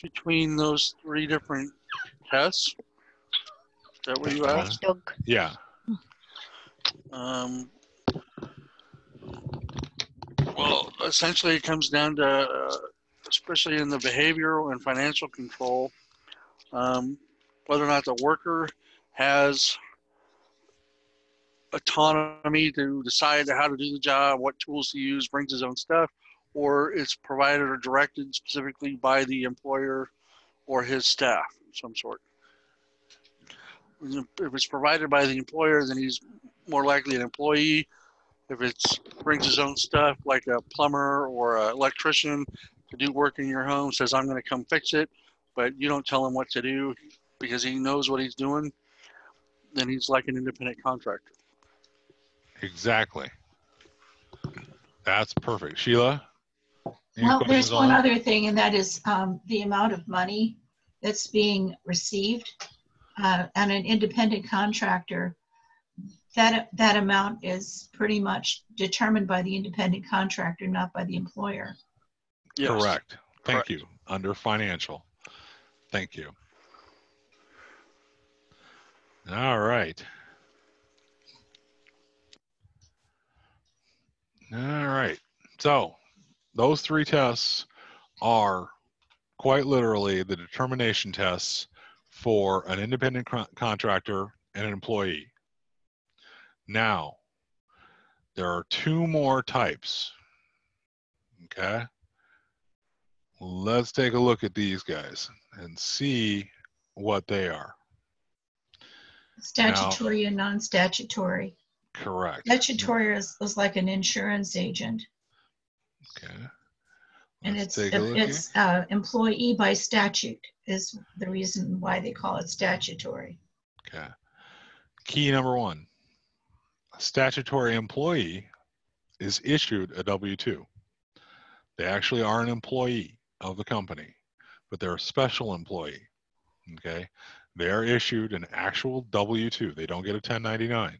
between those three different tests? Is that what you asked? Doug. Yeah. Um, well, essentially, it comes down to, uh, especially in the behavioral and financial control, um, whether or not the worker has autonomy to decide how to do the job, what tools to use, brings his own stuff, or it's provided or directed specifically by the employer or his staff of some sort. If it's provided by the employer, then he's more likely an employee. If it's brings his own stuff, like a plumber or an electrician to do work in your home, says I'm going to come fix it, but you don't tell him what to do because he knows what he's doing, then he's like an independent contractor. Exactly. That's perfect. Sheila? Any Well, questions there's on one that? other thing, and that is um, the amount of money that's being received. Uh, And an independent contractor, that, that amount is pretty much determined by the independent contractor, not by the employer. Yes. Correct. Thank Correct. you. Under financial. Thank you. All right. All right. So those three tests are quite literally the determination tests for an independent con- contractor and an employee. Now, there are two more types. Okay. Let's take a look at these guys and see what they are. Statutory and non-statutory. Correct. Statutory is, is like an insurance agent, Okay. and it's, take a look it's uh, employee by statute is the reason why they call it statutory. Okay. Key number one a statutory employee is issued a W 2. They actually are an employee of the company, but they're a special employee. Okay. They are issued an actual W 2. They don't get a 1099.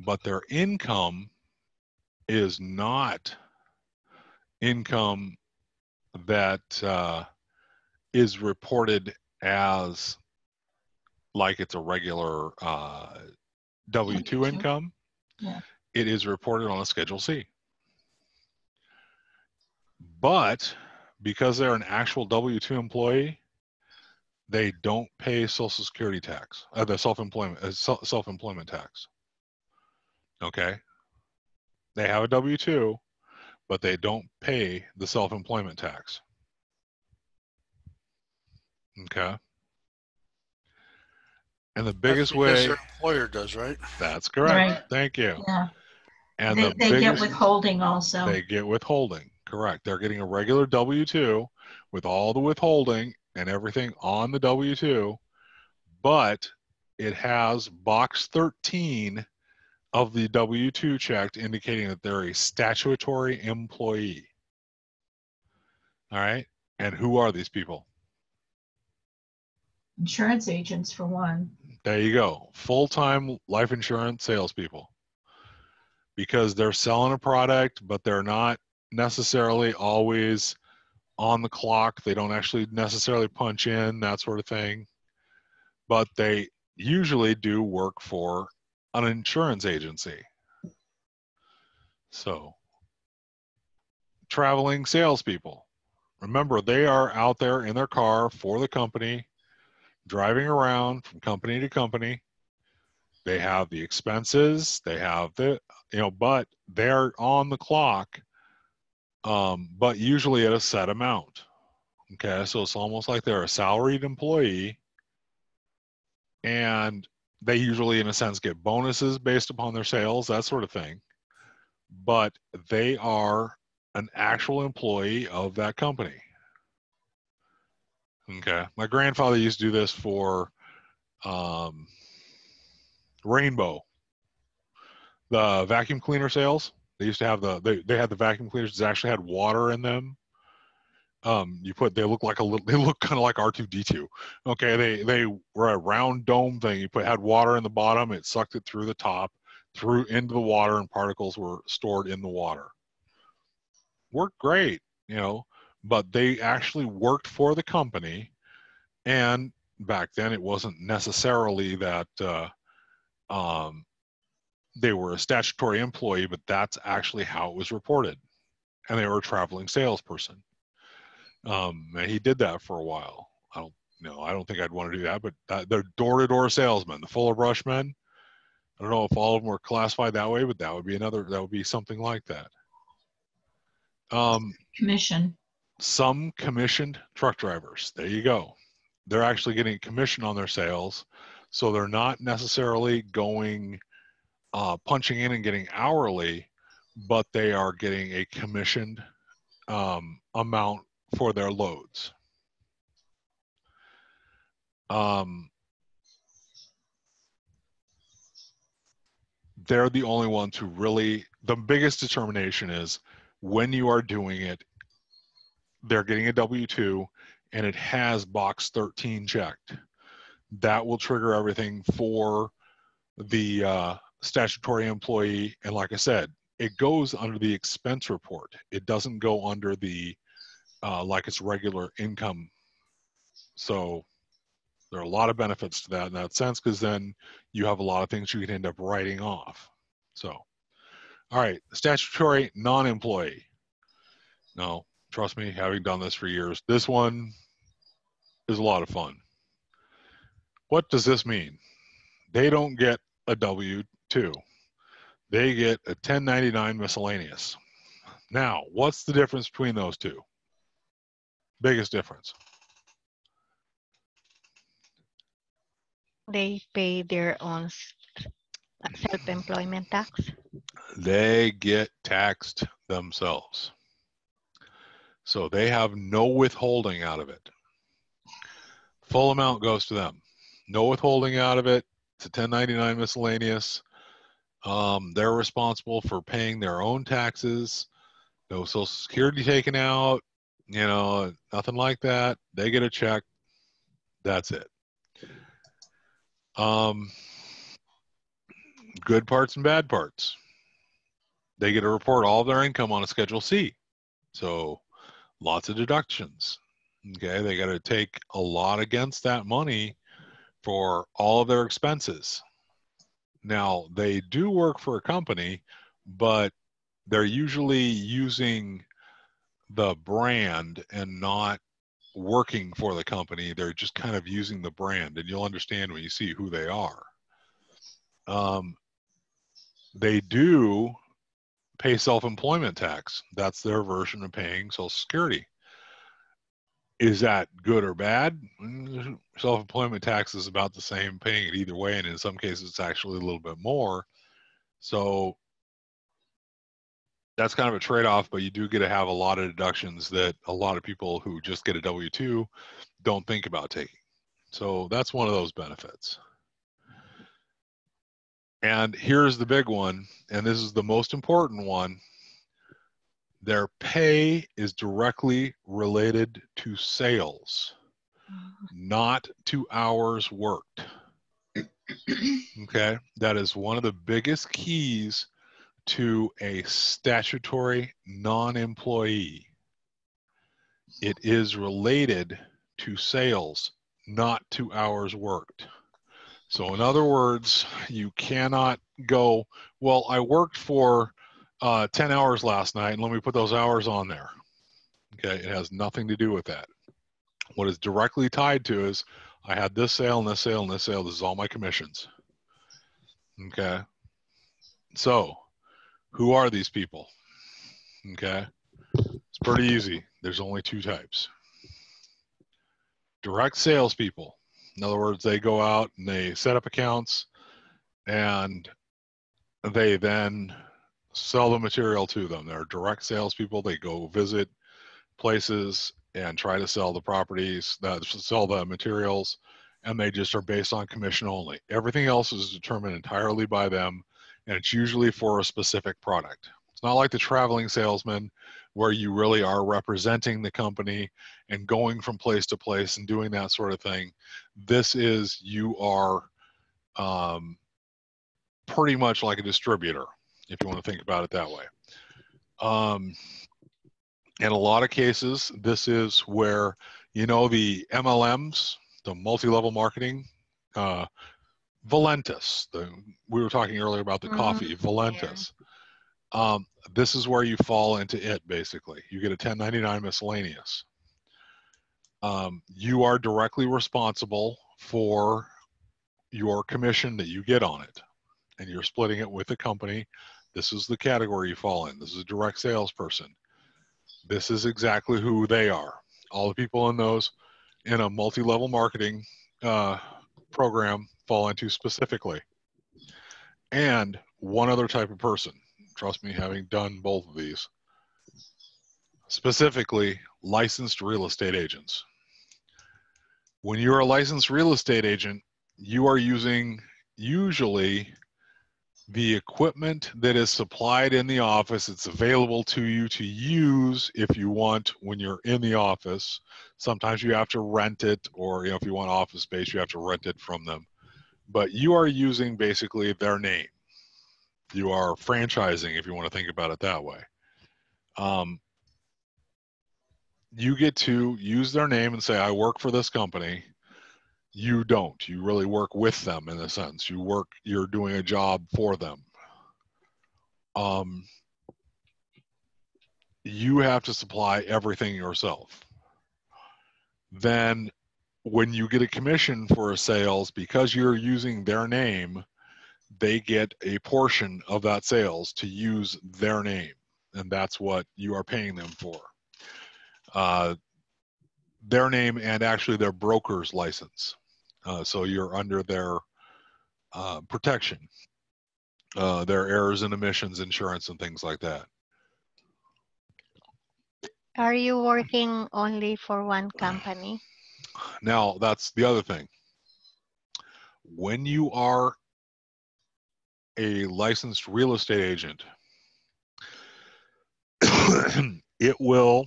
But their income is not income that uh, is reported as like it's a regular uh, W two income. Yeah. It is reported on a Schedule C. But because they're an actual W two employee, they don't pay Social Security tax, uh, the self employment uh, self employment tax. Okay. They have a W two, but they don't pay the self employment tax. Okay. And the biggest That's way their employer does, right? that's correct. Right. Thank you. Yeah, And they, the they get withholding also. they get withholding. Correct. They're getting a regular W two with all the withholding and everything on the W two, but it has box 13 of the W two checked indicating that they're a statutory employee. All right. And who are these people? Insurance agents for one. There you go. Full time life insurance salespeople. Because they're selling a product, but they're not necessarily always on the clock. They don't actually necessarily punch in, that sort of thing. But they usually do work for an insurance agency. So, traveling salespeople. Remember, they are out there in their car for the company driving around from company to company. They have the expenses, they have the, you know, but they're on the clock, um, but usually at a set amount. Okay, so it's almost like they're a salaried employee, and they usually, in a sense, get bonuses based upon their sales, that sort of thing. But they are an actual employee of that company. Okay. My grandfather used to do this for um, Rainbow, the vacuum cleaner sales. They used to have the they, they had the vacuum cleaners that actually had water in them. Um, you put they look like a little they look kind of like R two D two. Okay, they they were a round dome thing. You put had water in the bottom. It sucked it through the top, through into the water, and particles were stored in the water. Worked great, you know but they actually worked for the company. And back then, it wasn't necessarily that uh, um, they were a statutory employee, but that's actually how it was reported. And they were a traveling salesperson. Um, and he did that for a while. I don't know. I don't think I'd want to do that, but that, they're door-to-door salesmen, the fuller brush men. I don't know if all of them were classified that way, but that would be another. That would be something like that. Um, Commission. some commissioned truck drivers. There you go. They're actually getting commission on their sales, so they're not necessarily going uh, punching in and getting hourly, but they are getting a commissioned um, amount for their loads. Um, they're the only ones who really, the biggest determination is when you are doing it, they're getting a W 2 and it has box 13 checked. That will trigger everything for the uh, statutory employee. And like I said, it goes under the expense report. It doesn't go under the uh, like it's regular income. So there are a lot of benefits to that in that sense because then you have a lot of things you can end up writing off. So, all right, statutory non-employee. No, trust me, having done this for years, this one is a lot of fun. What does this mean? They don't get a W two. They get a 1099 miscellaneous. Now, what's the difference between those two? Biggest difference. They pay their own self-employment tax. They get taxed themselves. So they have no withholding out of it. Full amount goes to them. No withholding out of it. It's a 1099 miscellaneous. Um, they're responsible for paying their own taxes. No Social Security taken out. You know, nothing like that. They get a check. That's it. Um, good parts and bad parts. They get to report all their income on a Schedule C. So lots of deductions. Okay, they got to take a lot against that money for all of their expenses. Now, they do work for a company, but they're usually using the brand and not working for the company. They're just kind of using the brand, and you'll understand when you see who they are. Um, they do pay self employment tax. That's their version of paying Social Security. Is that good or bad? Self employment tax is about the same, paying it either way, and in some cases, it's actually a little bit more. So that's kind of a trade off, but you do get to have a lot of deductions that a lot of people who just get a W 2 don't think about taking. So that's one of those benefits. And here's the big one, and this is the most important one. Their pay is directly related to sales, not to hours worked. Okay, that is one of the biggest keys to a statutory non employee. It is related to sales, not to hours worked. So, in other words, you cannot go, well, I worked for uh, 10 hours last night, and let me put those hours on there. Okay, it has nothing to do with that. What is directly tied to is I had this sale and this sale and this sale. This is all my commissions. Okay, so who are these people? Okay, it's pretty easy. There's only two types direct salespeople. In other words, they go out and they set up accounts and they then sell the material to them. They're direct salespeople. They go visit places and try to sell the properties that sell the materials and they just are based on commission only. Everything else is determined entirely by them and it's usually for a specific product. It's not like the traveling salesman where you really are representing the company and going from place to place and doing that sort of thing. This is you are um, pretty much like a distributor, if you want to think about it that way. Um, in a lot of cases, this is where, you know, the MLMs, the multi-level marketing, uh, Valentus, the, we were talking earlier about the Mhm. coffee, Valentus. Um, this is where you fall into it, basically. You get a 1099 miscellaneous. Um, you are directly responsible for your commission that you get on it, and you're splitting it with the company. This is the category you fall in. This is a direct salesperson. This is exactly who they are. All the people in those in a multi-level marketing uh, program fall into specifically. And one other type of person. Trust me, having done both of these. Specifically, licensed real estate agents. When you're a licensed real estate agent, you are using usually the equipment that is supplied in the office. It's available to you to use if you want when you're in the office. Sometimes you have to rent it, or you know, if you want office space, you have to rent it from them. But you are using basically their name. You are franchising, if you want to think about it that way. Um, you get to use their name and say, I work for this company. You don't. You really work with them in a sense. You work, you're doing a job for them. Um, you have to supply everything yourself. Then, when you get a commission for a sales, because you're using their name, they get a portion of that sales to use their name. And that's what you are paying them for uh, their name and actually their broker's license. Uh, so you're under their uh, protection, uh, their errors and omissions insurance and things like that. Are you working only for one company? Now, that's the other thing. When you are a licensed real estate agent, it will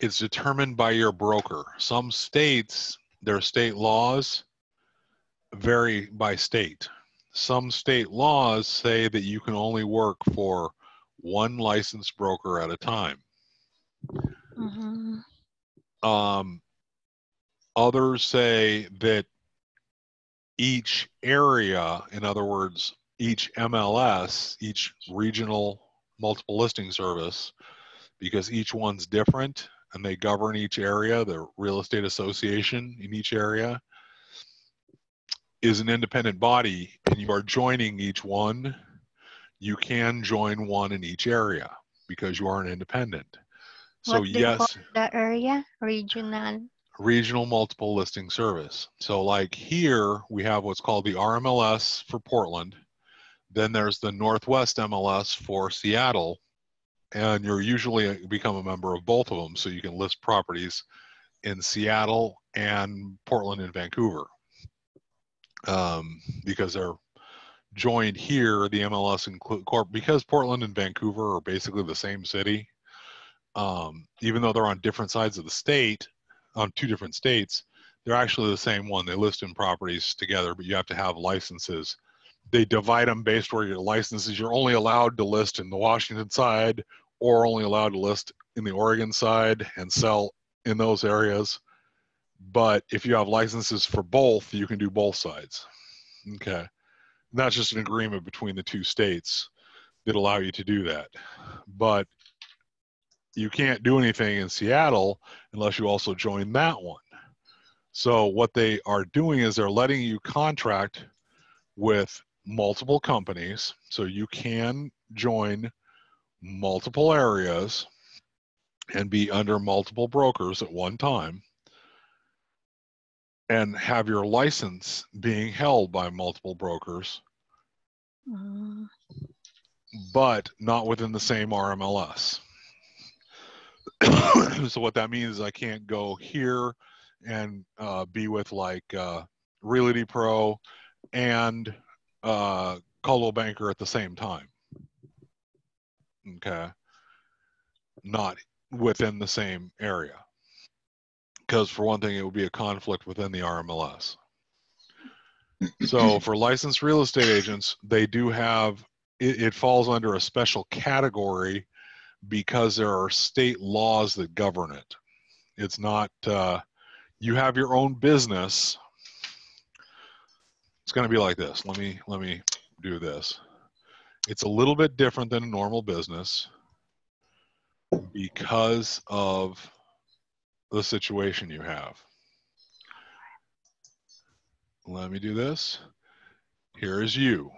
it's determined by your broker. Some states, their state laws vary by state. Some state laws say that you can only work for one licensed broker at a time. Mhm. Um, others say that each area, in other words, each MLS, each regional multiple listing service, because each one's different and they govern each area, the real estate association in each area is an independent body and you are joining each one. You can join one in each area because you are an independent. So what do you call yes, the area regional? regional multiple listing service. So like here we have what's called the RMLS for Portland. Then there's the Northwest MLS for Seattle. And you're usually become a member of both of them so you can list properties in Seattle and Portland and Vancouver. Um, because they're joined here, the MLS include because Portland and Vancouver are basically the same city. Um, even though they're on different sides of the state, on two different states, they're actually the same one. They list in properties together, but you have to have licenses. They divide them based where your licenses. You're only allowed to list in the Washington side, or only allowed to list in the Oregon side and sell in those areas. But if you have licenses for both, you can do both sides. Okay. And that's just an agreement between the two states that allow you to do that. But you can't do anything in Seattle unless you also join that one. So what they are doing is they're letting you contract with multiple companies so you can join multiple areas and be under multiple brokers at one time and have your license being held by multiple brokers Mm, but not within the same RMLS. so what that means is I can't go here and uh, be with like uh, Realty Pro and uh, Coldwell Banker at the same time. Okay, not within the same area, because for one thing, it would be a conflict within the RMLS. So for licensed real estate agents, they do have it, it falls under a special category because there are state laws that govern it. It's not, uh, you have your own business. It's going to be like this. Let me, let me do this. It's a little bit different than a normal business because of the situation you have. Let me do this. Here is you.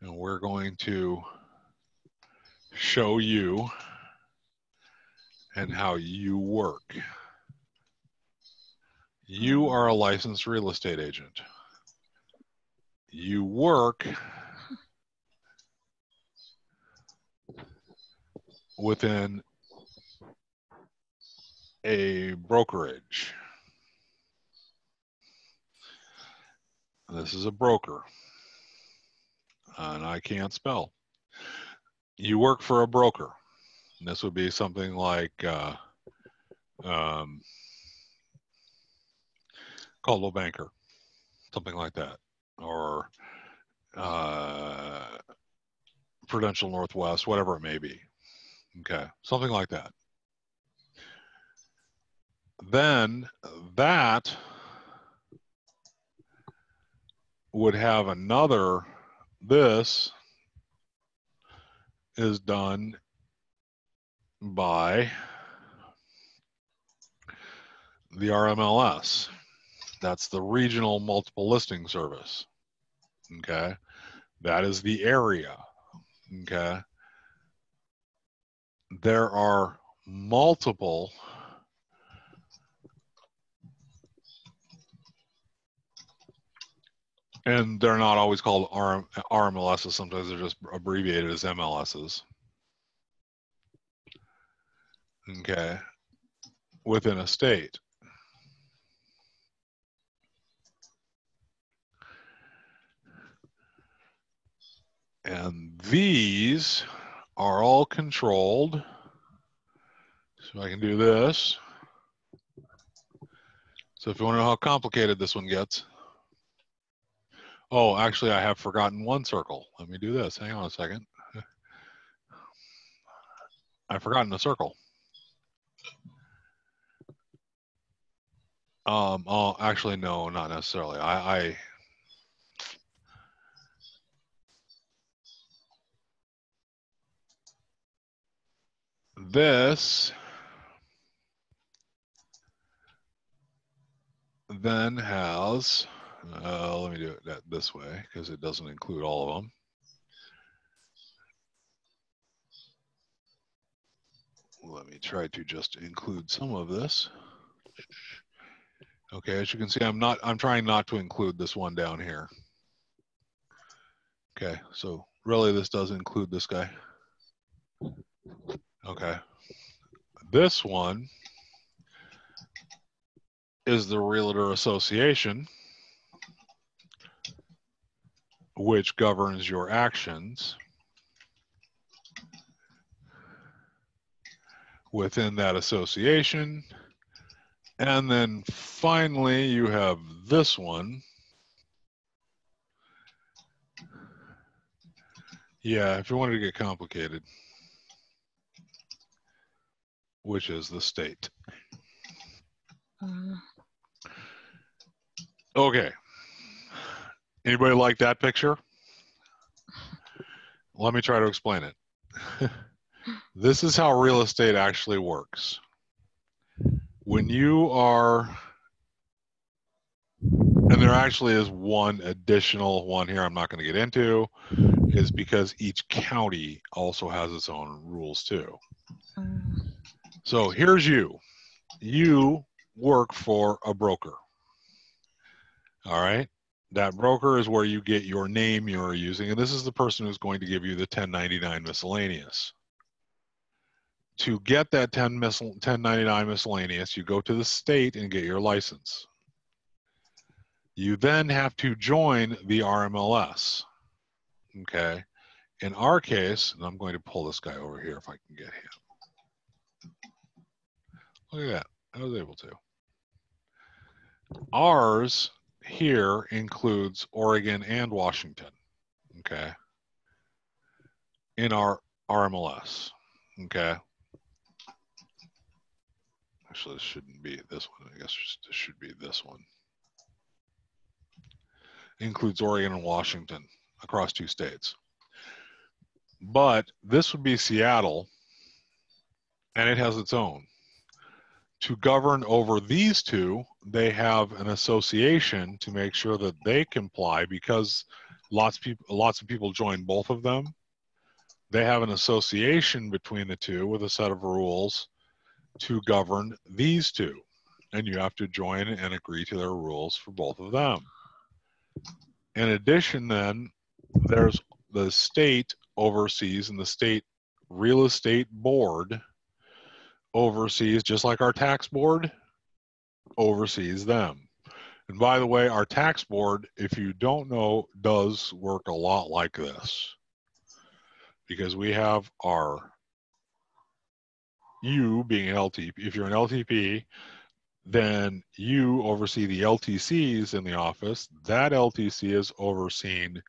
And we're going to show you and how you work. You are a licensed real estate agent. You work within a brokerage. This is a broker, and I can't spell. You work for a broker. And this would be something like uh, um, Coldwell Banker, something like that, or uh, Prudential Northwest, whatever it may be. Okay, something like that. Then that would have another, this is done by the RMLS. That's the Regional Multiple Listing Service. Okay. That is the area. Okay. There are multiple and they're not always called RM, RMLSs. Sometimes they're just abbreviated as MLSs. Okay, within a state. And these are all controlled. So I can do this. So if you want to know how complicated this one gets, Oh, actually, I have forgotten one circle. Let me do this. Hang on a second. I've forgotten a circle. Um, oh, actually, no, not necessarily. I, I this then has uh, let me do it this way because it doesn't include all of them. Let me try to just include some of this. Okay, as you can see, I'm not, I'm trying not to include this one down here. Okay, so really this does include this guy. Okay. This one is the Realtor Association which governs your actions within that association. And then finally, you have this one. Yeah, if you wanted to get complicated, which is the state. Uh, Okay. Anybody like that picture? Let me try to explain it. this is how real estate actually works. When you are, and there actually is one additional one here I'm not going to get into, is because each county also has its own rules too. So here's you. You work for a broker. All right. That broker is where you get your name you're using, and this is the person who's going to give you the 1099 miscellaneous. To get that 10 mis- 1099 miscellaneous, you go to the state and get your license. You then have to join the RMLS. Okay. In our case, and I'm going to pull this guy over here if I can get him. Look at that. I was able to. Ours here includes Oregon and Washington. Okay. In our RMLS. Okay. Actually, this shouldn't be this one. I guess this should be this one. Includes Oregon and Washington across two states. But this would be Seattle, and it has its own. To govern over these two, they have an association to make sure that they comply because lots of people lots of people join both of them. They have an association between the two with a set of rules to govern these two. And you have to join and agree to their rules for both of them. In addition, then, there's the state oversees and the state real estate board oversees, just like our tax board oversees them. And by the way, our tax board, if you don't know, does work a lot like this. Because we have our you being an LTP, if you're an LTP, then you oversee the LTCs in the office. That LTC is overseen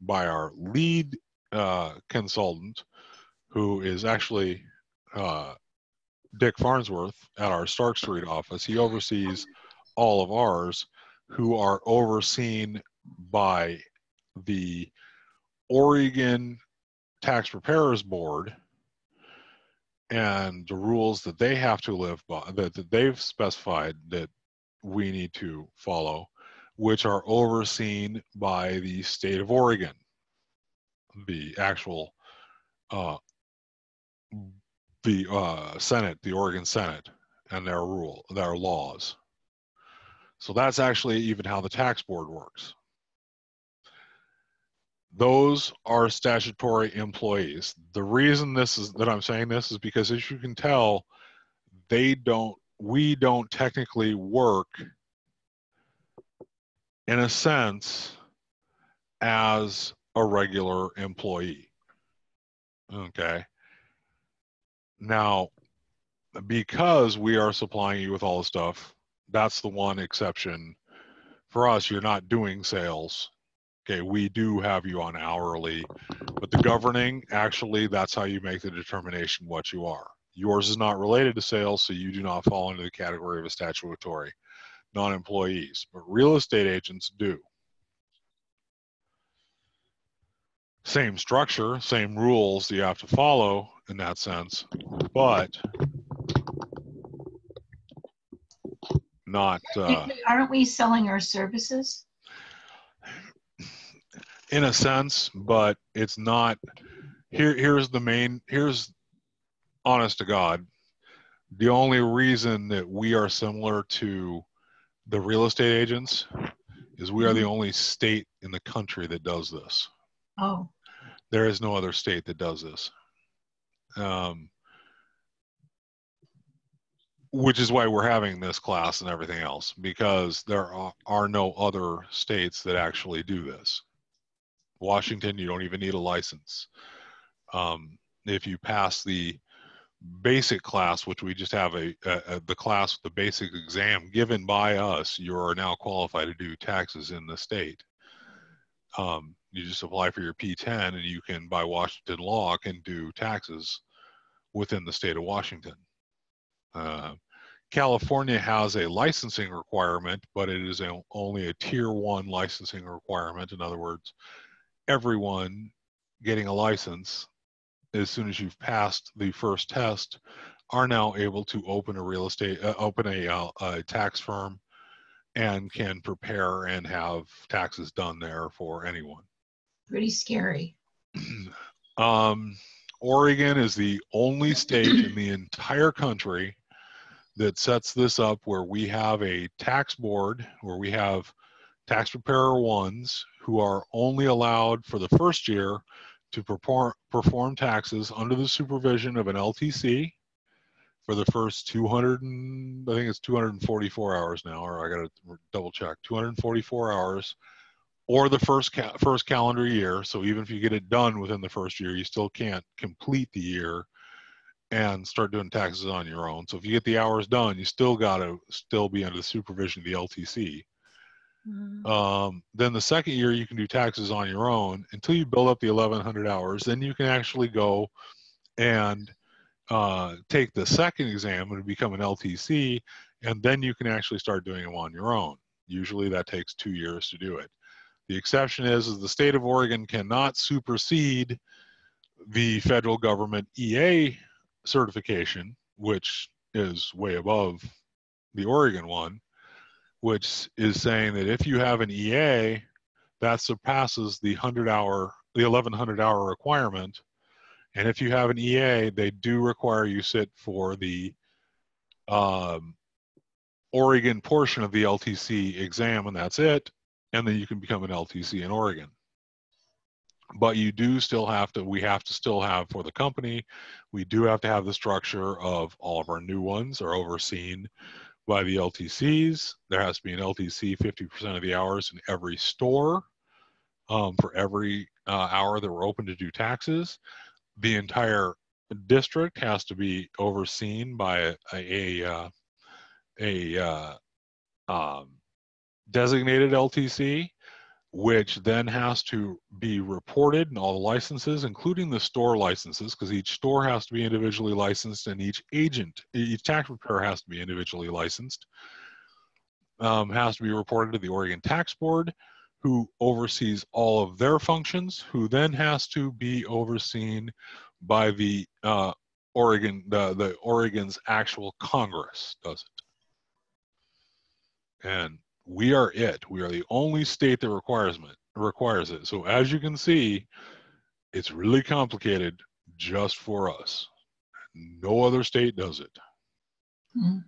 by our lead uh, consultant, who is actually uh, Dick Farnsworth at our Stark Street office. He oversees all of ours, who are overseen by the Oregon Tax Preparers Board and the rules that they have to live by, that, that they've specified that we need to follow, which are overseen by the state of Oregon, the actual, uh, the uh, Senate, the Oregon Senate, and their rule, their laws. So that's actually even how the tax board works. Those are statutory employees. The reason this is that I'm saying this is because as you can tell, they don't we don't technically work in a sense as a regular employee. Okay. Now, because we are supplying you with all the stuff, that's the one exception. For us, you're not doing sales. Okay, we do have you on hourly, but the governing, actually, that's how you make the determination what you are. Yours is not related to sales, so you do not fall into the category of a statutory non-employees, but real estate agents do. Same structure, same rules you have to follow in that sense, but not. Uh, Aren't we selling our services? in a sense, but it's not. Here, here's the main. Here's honest to God, the only reason that we are similar to the real estate agents is we are the only state in the country that does this. Oh, There is no other state that does this. Um, which is why we're having this class and everything else because there are, are no other states that actually do this. Washington, you don't even need a license. Um, if you pass the basic class, which we just have a, a, a the class, the basic exam given by us, you are now qualified to do taxes in the state. Um, you just apply for your PTIN and you can, by Washington law, can do taxes within the state of Washington. Uh, California has a licensing requirement, but it is a, only a tier one licensing requirement. In other words, everyone getting a license as soon as you've passed the first test are now able to open a real estate uh, open a, uh, a tax firm and can prepare and have taxes done there for anyone pretty scary. um, Oregon is the only state in the entire country that sets this up where we have a tax board where we have tax preparer ones who are only allowed for the first year to perform, perform taxes under the supervision of an LTC for the first 200 and I think it's 244 hours now, or I got to double check 244 hours, or the first ca- first calendar year. So even if you get it done within the first year, you still can't complete the year and start doing taxes on your own. So if you get the hours done, you still got to still be under the supervision of the LTC. Mhm. Um, then the second year you can do taxes on your own until you build up the 1100 hours. Then you can actually go and uh, take the second exam and become an LTC, and then you can actually start doing them on your own. Usually that takes two years to do it. The exception is, is the state of Oregon cannot supersede the federal government EA certification, which is way above the Oregon one, which is saying that if you have an EA, that surpasses the 100 hour, the 1100 hour requirement. And if you have an EA, they do require you sit for the um, Oregon portion of the LTC exam, and that's it. And then you can become an LTC in Oregon. But you do still have to, we have to still have for the company, we do have to have the structure of all of our new ones are overseen by the LTCs. There has to be an LTC 50% of the hours in every store um, for every uh, hour that we're open to do taxes. The entire district has to be overseen by a, a, a uh, a uh, um, designated LTC, which then has to be reported and all the licenses, including the store licenses, because each store has to be individually licensed and each agent, each tax preparer has to be individually licensed. Um, has to be reported to the Oregon Tax Board, who oversees all of their functions, who then has to be overseen by the uh, Oregon, the, the Oregon's actual Congress does it and we are it. We are the only state that requires it. Requires it. So as you can see, it's really complicated just for us. No other state does it. Mm-hmm.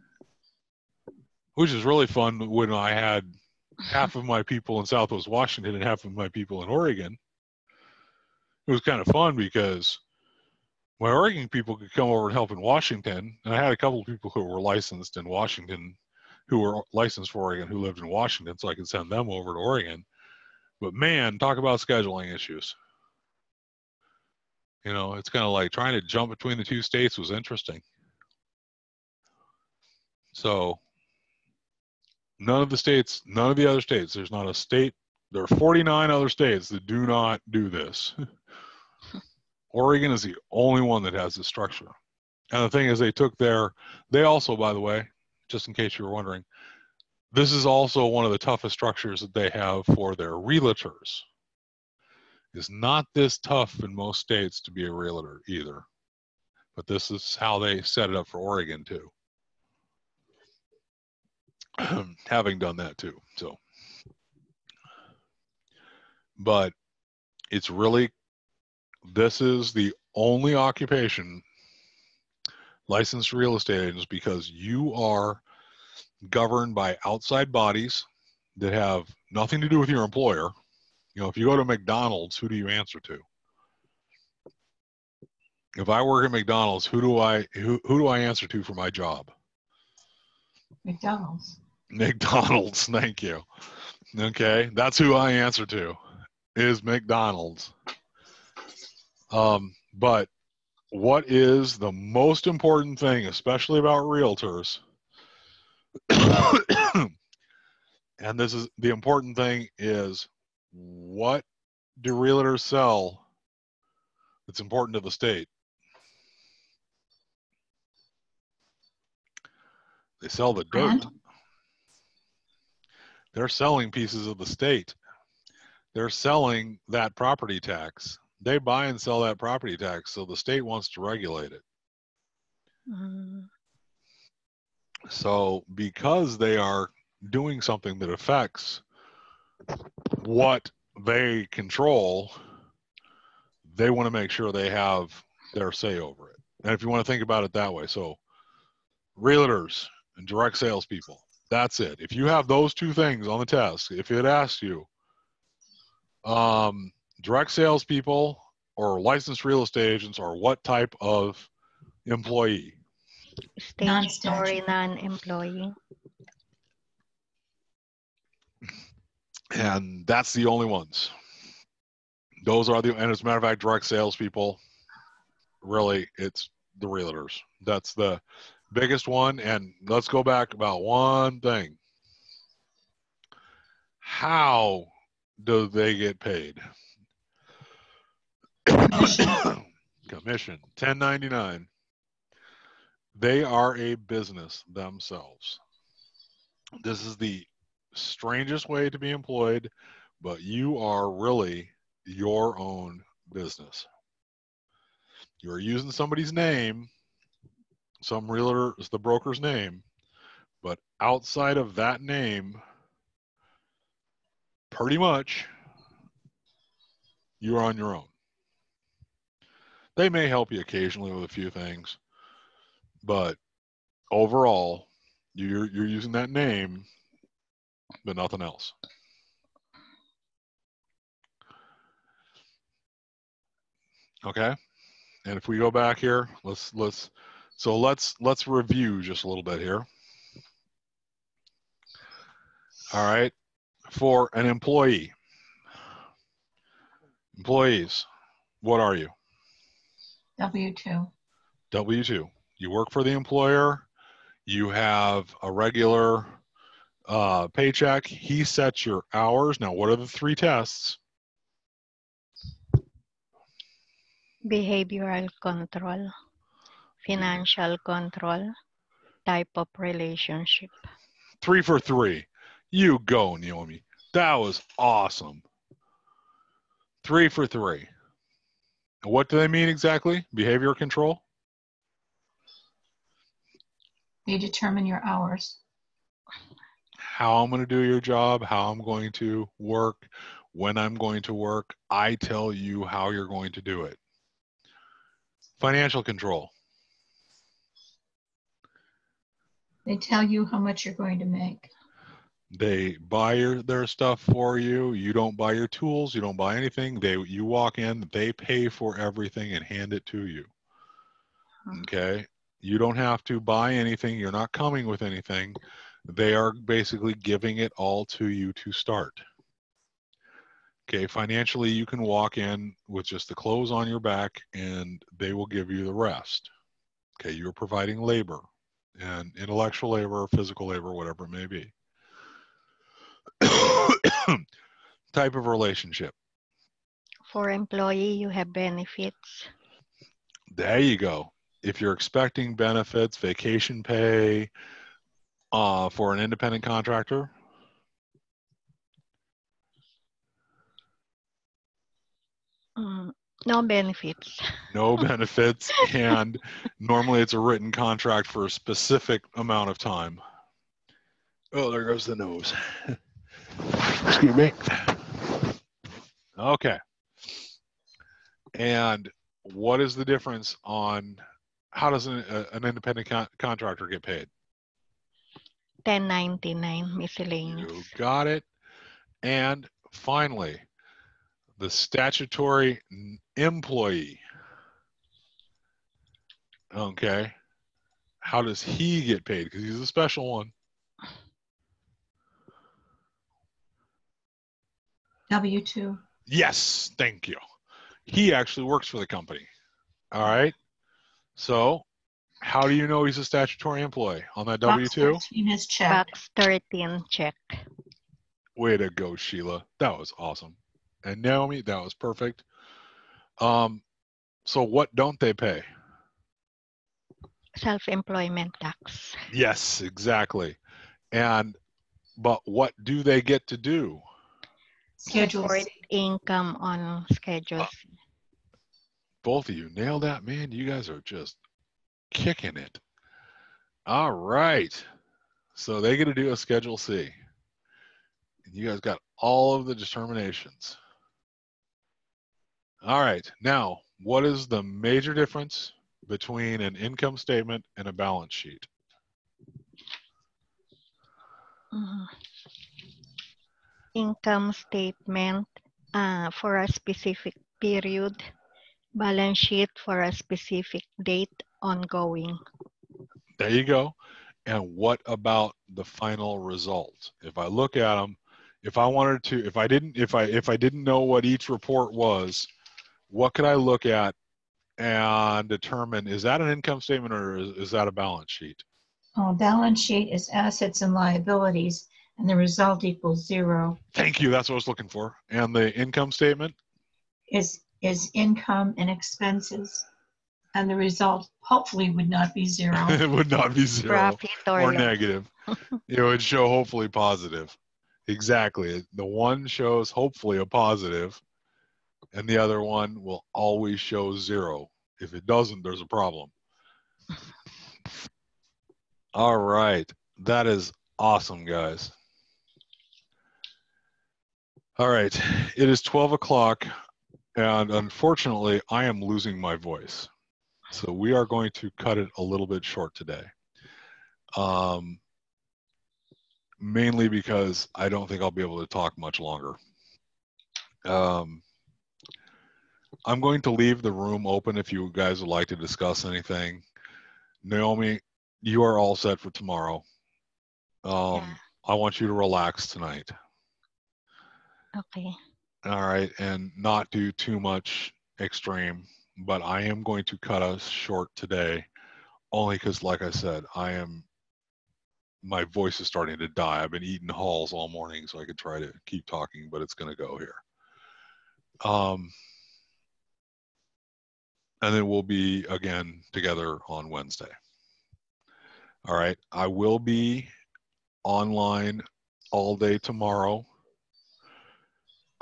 Which is really fun when I had half of my people in Southwest Washington and half of my people in Oregon. It was kind of fun because my Oregon people could come over and help in Washington, and I had a couple of people who were licensed in Washington who were licensed for Oregon who lived in Washington, so I could send them over to Oregon. But man, talk about scheduling issues. You know, it's kind of like trying to jump between the two states was interesting. So, none of the states, none of the other states, there's not a state, there are 49 other states that do not do this. Oregon is the only one that has this structure. And the thing is, they took their, they also, by the way, just in case you were wondering, this is also one of the toughest structures that they have for their realtors. It's not this tough in most states to be a realtor either, but this is how they set it up for Oregon too. Having done that too, so. But it's really, this is the only occupation licensed real estate agents because you are governed by outside bodies that have nothing to do with your employer. You know, if you go to McDonald's, who do you answer to? If I work at McDonald's, who do I who, who do I answer to for my job? McDonald's. McDonald's, thank you. Okay, that's who I answer to is McDonald's. Um, but what is the most important thing, especially about realtors? and this is the important thing is what do realtors sell that's important to the state? They sell the dirt. Uh-huh. They're selling pieces of the state. They're selling that property tax they buy and sell that property tax, so the state wants to regulate it. Mm. So, because they are doing something that affects what they control, they want to make sure they have their say over it. And if you want to think about it that way, so realtors and direct salespeople, that's it. If you have those two things on the test, if it asks you, um, direct salespeople or licensed real estate agents are what type of employee? Statutory non-employee. And that's the only ones. Those are the, and as a matter of fact, direct salespeople, really, it's the realtors. That's the biggest one. And let's go back about one thing. How do they get paid? Commission. 1099 they are a business themselves. This is the strangest way to be employed but you are really your own business. You're using somebody's name. Some realtor is the broker's name but outside of that name pretty much you're on your own they may help you occasionally with a few things, but overall, you're you're using that name, but nothing else. Okay, and if we go back here, let's let's so let's let's review just a little bit here. All right, for an employee, employees, what are you? W-2. W 2. You work for the employer, you have a regular uh, paycheck. He sets your hours. Now, what are the three tests? Behavioral control, financial control, type of relationship. Three for three. You go, Naomi. That was awesome. Three for three. What do they mean exactly? Behavior control? They determine your hours. How I'm going to do your job, how I'm going to work, when I'm going to work. I tell you how you're going to do it. Financial control. They tell you how much you're going to make. They buy your, their stuff for you. You don't buy your tools. You don't buy anything. They you walk in. They pay for everything and hand it to you. Okay. You don't have to buy anything. You're not coming with anything. They are basically giving it all to you to start. Okay. Financially, you can walk in with just the clothes on your back, and they will give you the rest. Okay. You're providing labor and intellectual labor, physical labor, whatever it may be. type of relationship. For employee, you have benefits. There you go. If you're expecting benefits, vacation pay uh, for an independent contractor, Mm, no benefits. no benefits, and normally it's a written contract for a specific amount of time. Oh, there goes the nose. Excuse me. Okay. And what is the difference on how does an, uh, an independent con- contractor get paid? 1099 miscellaneous. You got it. And finally, the statutory n- employee. Okay. How does he get paid? Because he's a special one. W-2. Yes, thank you. He actually works for the company. All right. So, how do you know he's a statutory employee on that W Box two? 13 is checked. Box 13 check. Way to go, Sheila. That was awesome. And Naomi, that was perfect. Um, so what don't they pay? Self-employment tax. Yes, exactly. And but what do they get to do? Schedule Report income on schedule. C. Both of you nailed that, man. You guys are just kicking it. All right. So they get to do a Schedule C. And you guys got all of the determinations. All right. Now, what is the major difference between an income statement and a balance sheet? Mhm. Income statement uh, for a specific period. Balance sheet for a specific date ongoing. There you go. And what about the final result? If I look at them, if I wanted to, if I didn't, if I if I didn't know what each report was, what could I look at and determine is that an income statement or is, is that a balance sheet? Oh, balance sheet is assets and liabilities, and the result equals zero. Thank you. That's what I was looking for. And the income statement? Is is income and expenses. and the result hopefully would not be zero. it would not be zero or, or negative. it would show hopefully positive. Exactly. The one shows hopefully a positive, and the other one will always show zero. If it doesn't, there's a problem. All right. That is awesome, guys. All right. It is 12 o'clock, and unfortunately, I am losing my voice. So we are going to cut it a little bit short today. Um, mainly because I don't think I'll be able to talk much longer. Um, I'm going to leave the room open if you guys would like to discuss anything. Naomi, you are all set for tomorrow. Um, Yeah. I want you to relax tonight. Okay. All right, and not do too much extreme, but I am going to cut us short today only because, like I said, I am, my voice is starting to die. I've been eating Halls all morning so I could try to keep talking, but it's going to go here. Um, and then we'll be again together on Wednesday. All right, I will be online all day tomorrow.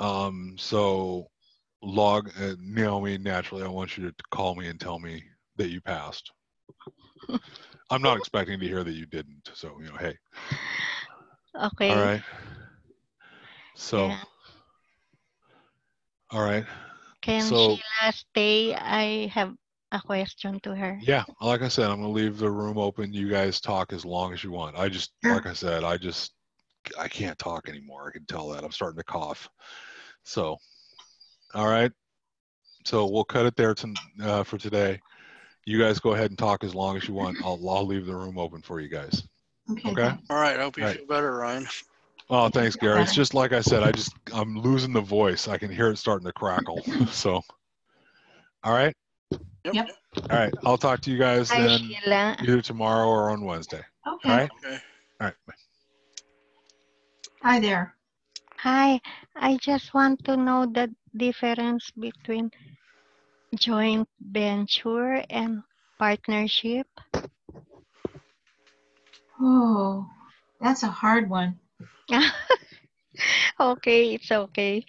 Um, so log uh, Naomi, naturally, I want you to call me and tell me that you passed. I'm not expecting to hear that you didn't. So, you know, hey, Okay. all right. So, Yeah. all right. Can So- Sheila stay? I have a question to her. Yeah, like I said, I'm gonna leave the room open. You guys talk as long as you want. I just, like I said, I just, I can't talk anymore. I can tell that I'm starting to cough. So, all right. So we'll cut it there to, uh, for today. You guys go ahead and talk as long as you want. I'll, I'll leave the room open for you guys. Okay. Okay. All right. I hope you Right. feel better, Ryan. Oh, thanks, Gary. It's just like I said. I just, I'm losing the voice. I can hear it starting to crackle. So, all right. Yep. Yep. All right. I'll talk to you guys Hi, then Sheila. either tomorrow or on Wednesday. Okay. All right. Okay. All right. Hi there. Hi. I just want to know the difference between joint venture and partnership. Oh, that's a hard one. okay, it's okay.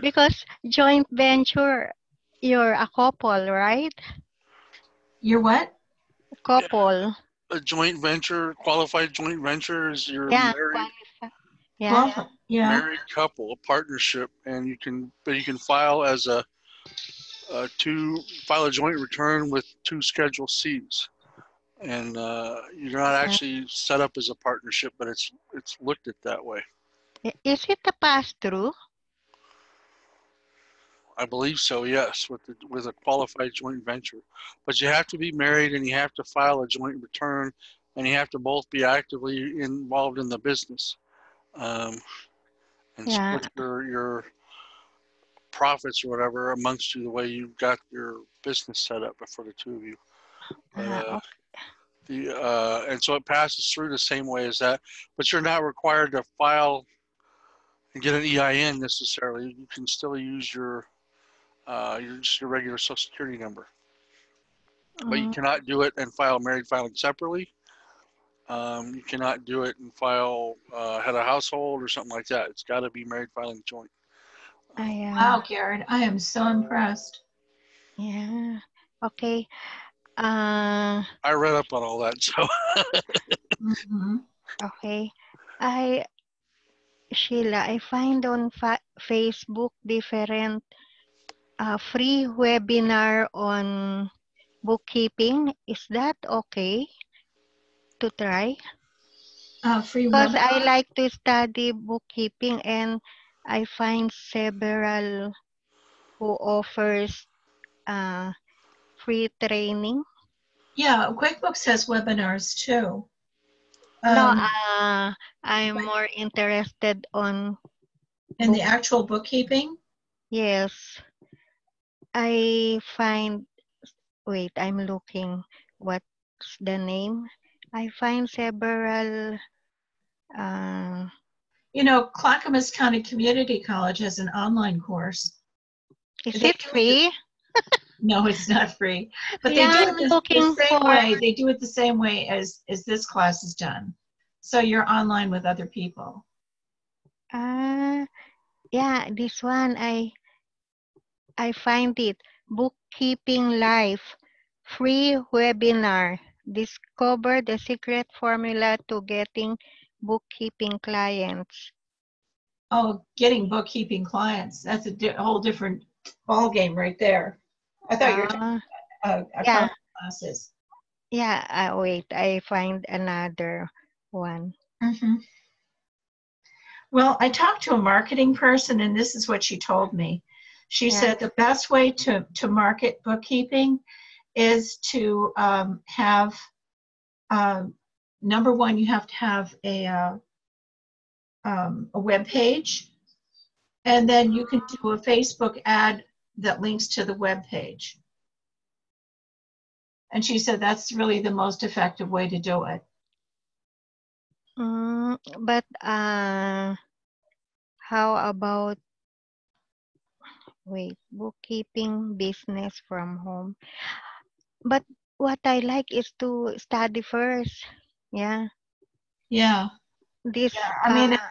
Because joint venture, you're a couple, right? You're what? Couple. A joint venture, qualified joint venture is your Yeah. married, qualify- Yeah. Well, yeah. married couple, a partnership, and you can, but you can file as a, a two, file a joint return with two Schedule Cs. And uh, you're not actually set up as a partnership, but it's it's looked at that way. I- Is it a pass through? I believe so, yes, with the, with a qualified joint venture. But you have to be married and you have to file a joint return and you have to both be actively involved in the business. Um, and Yeah. split your, your profits or whatever amongst you the way you've got your business set up for the two of you. Uh, the, uh, and so it passes through the same way as that, but you're not required to file and get an EIN necessarily. You can still use your, uh, your, just your regular social security number, but you mm, cannot do it and file married filing separately. Um, you cannot do it and file, uh, head of household or something like that. It's gotta be married filing joint. I, uh, Wow, Garrett, I am so impressed. Yeah. Okay. Uh, I read up on all that, so. Mhm. okay. I, Sheila, I find on fa- Facebook different uh, free webinar on bookkeeping. Is that okay to try? Uh, free Because webinar. I like to study bookkeeping and I find several who offers uh, free training. Yeah, QuickBooks has webinars too. no, Um, uh, I'm more interested on in the actual bookkeeping. yes. I find wait, I'm looking what's the name. I find several uh, You know, Clackamas County Community College has an online course. is They it free? No, it's not free. But Yeah, they do I'm it the, the same for- way. They do it the same way as as this class is done. So you're online with other people. Ah, yeah, this one I I find it bookkeeping live free webinar. Discover the secret formula to getting bookkeeping clients. Oh, getting bookkeeping clients. That's a di- whole different ball game right there. I thought you were talking Ah, uh, yeah. classes. yeah, uh, wait, I find another one. hmm Well, I talked to a marketing person, and this is what she told me. She Yeah. said the best way to, to market bookkeeping is to um, have, um, number one, you have to have a, uh, um, a web page, and then you can do a Facebook ad that links to the web page. And she said that's really the most effective way to do it. Mm, but uh, how about wait, bookkeeping business from home? But what I like is to study first. Yeah, Yeah. this. Yeah, I mean, uh,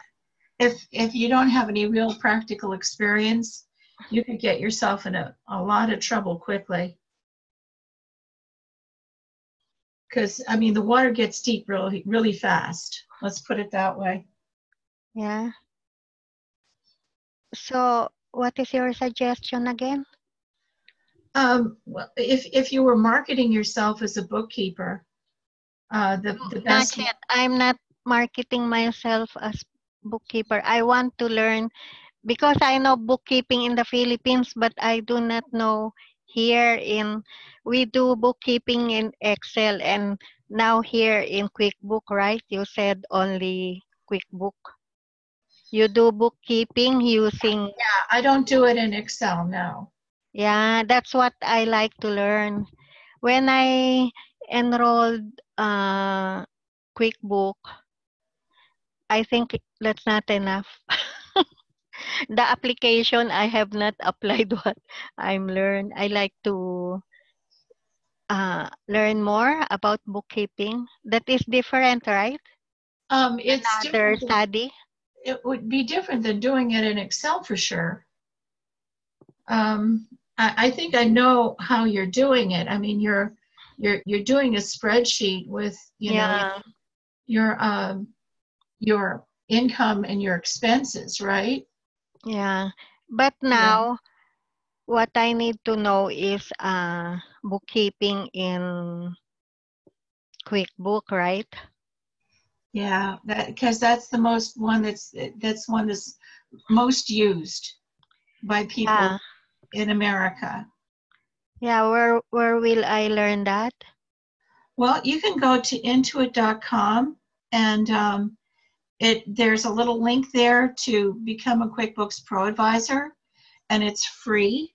if if you don't have any real practical experience, you could get yourself in a, a lot of trouble quickly. Because I mean, the water gets deep really really fast. Let's put it that way. yeah. So, what is your suggestion again? Um, well, if if you were marketing yourself as a bookkeeper, uh, the the Not yet. I'm not marketing myself as bookkeeper. I want to learn because I know bookkeeping in the Philippines, but I do not know here in we do bookkeeping in Excel and now here in QuickBook, right? You said only QuickBook. You do bookkeeping using Yeah, I don't do it in Excel. No. Yeah, that's what I like to learn. When I enrolled uh, QuickBook, I think that's not enough. the application I have not applied what I'm learned. I like to uh, learn more about bookkeeping. That is different, right? Um, it's Another different. study. it would be different than doing it in Excel for sure. Um, I, I think I know how you're doing it. I mean, you're you're you're doing a spreadsheet with you know your um your income and your expenses, right? Yeah. But now, what I need to know is uh, bookkeeping in QuickBook, right? Yeah, that because that's the most one that's that's one that's most used by people Yeah. In America. Yeah, where where will I learn that? Well, you can go to intuit.com and um, it there's a little link there to become a QuickBooks Pro Advisor, and it's free.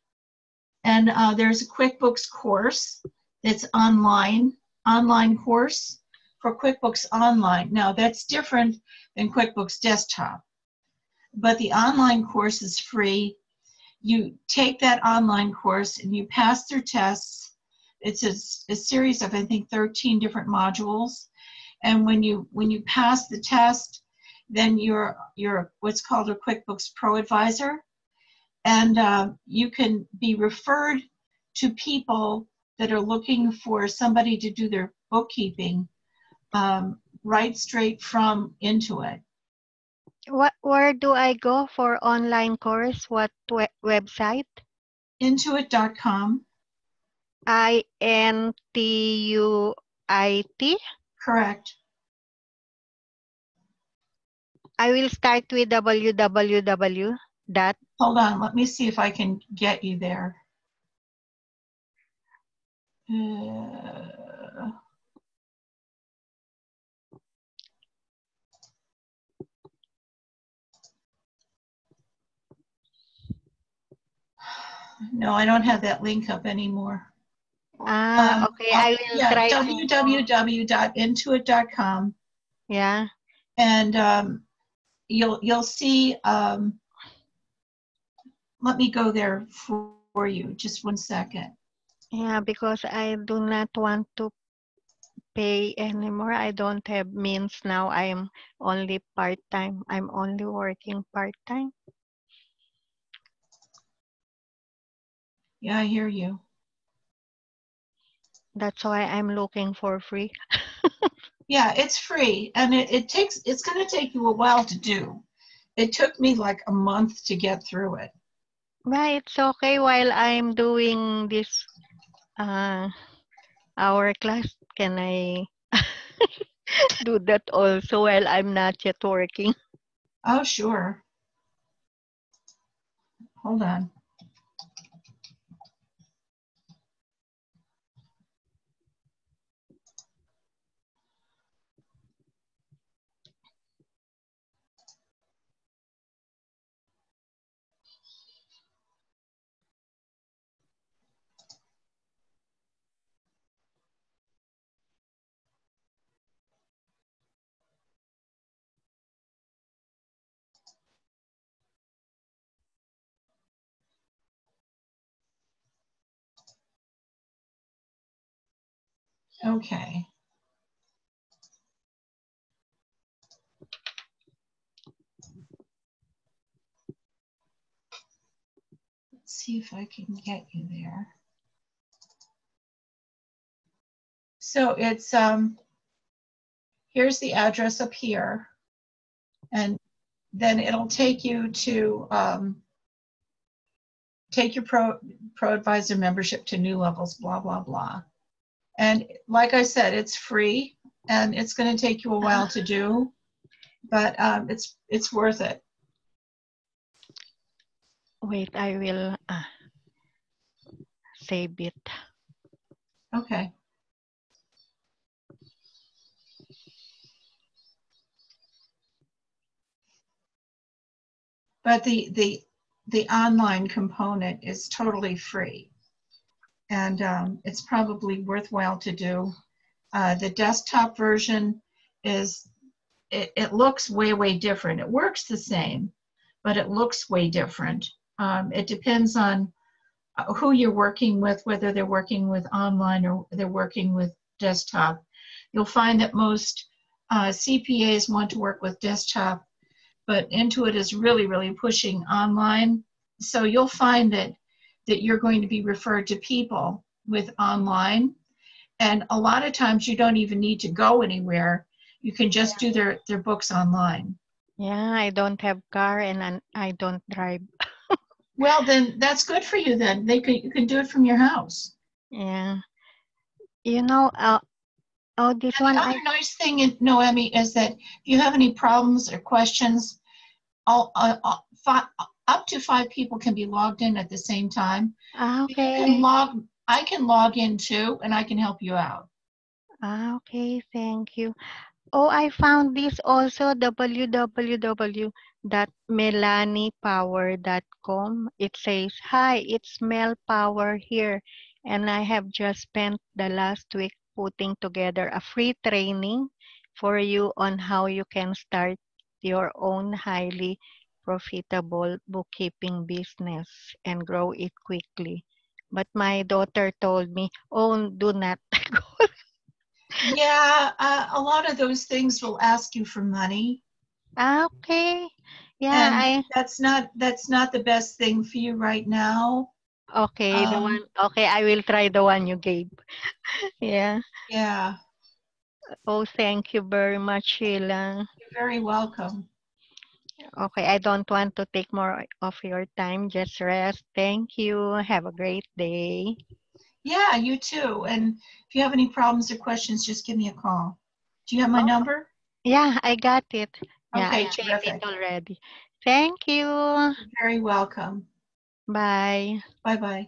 And uh, there's a QuickBooks course that's online, online course for QuickBooks Online. Now that's different than QuickBooks Desktop, but the online course is free. You take that online course and you pass their tests. It's a series of i think 13 different modules. And when you when you pass the test then you're you're what's called a quickbooks pro advisor. And uh, you can be referred to people that are looking for somebody to do their bookkeeping um, right straight from Intuit. What where do I go for online course? What we- website? Intuit.com, I N T U I T. correct. I will start with www dot Hold on, let me see if I can get you there. Uh, no, I don't have that link up anymore. Ah, Um, okay. I will yeah, try. www.intuit.com, Yeah. and um, you'll you'll see. Um, let me go there for, for you. Just one second. Yeah, because I do not want to pay anymore. I don't have means now. I'm only part-time. I'm only working part-time. Yeah, I hear you. That's why I'm looking for free. Yeah, it's free and it, it takes, it's going to take you a while to do. It took me like a month to get through it. Right, it's okay while I'm doing this uh hour class. Can I do that also while I'm not yet working? Oh, sure. Hold on. Okay. Let's see if I can get you there. So it's, um, here's the address up here. And then it'll take you to, um, take your pro, pro advisor membership to new levels, blah, blah, blah. And like I said, it's free and it's going to take you a while to do, but um, it's it's worth it. Wait, I will uh, save it. Okay. But the the the online component is totally free and um, it's probably worthwhile to do. Uh, the desktop version is, it, it, looks way, way different. It works the same, but it looks way different. Um, it depends on uh, who you're working with, whether they're working with online or they're working with desktop. You'll find that most uh, CPAs want to work with desktop, but Intuit is really, really pushing online. So you'll find that that you're going to be referred to people with online. And a lot of times you don't even need to go anywhere. You can just do their, their books online. Yeah, I don't have car and I don't drive. well, then that's good for you then. They can, you can do it from your house. Yeah. You know, uh, oh, this and one. The other I... nice thing, in, Noemi, is that if you have any problems or questions, I'll, uh, I'll, up to five people can be logged in at the same time. Ah, okay. You can log, I can log in too, and I can help you out. Ah, okay, thank you. Oh, I found this also www.melaniepower.com. It says, Hi, it's Mel Power here, and I have just spent the last week putting together a free training for you on how you can start your own highly profitable bookkeeping business and grow it quickly. But my daughter told me, oh, do not go. yeah, uh, a lot of those things will ask you for money. Ah, okay. Yeah, I, that's not that's not the best thing for you right now. Okay, um, the one. Okay, I will try the one you gave. yeah. Yeah. Oh, thank you very much, Sheila. You're very welcome. Okay, I don't want to take more of your time. Just rest. Thank you. Have a great day. Yeah, you too. And if you have any problems or questions, just give me a call. Do you have my oh. number? Yeah, I got it. Okay, I terrific. it already. Thank you. You're very welcome. Bye. Bye-bye.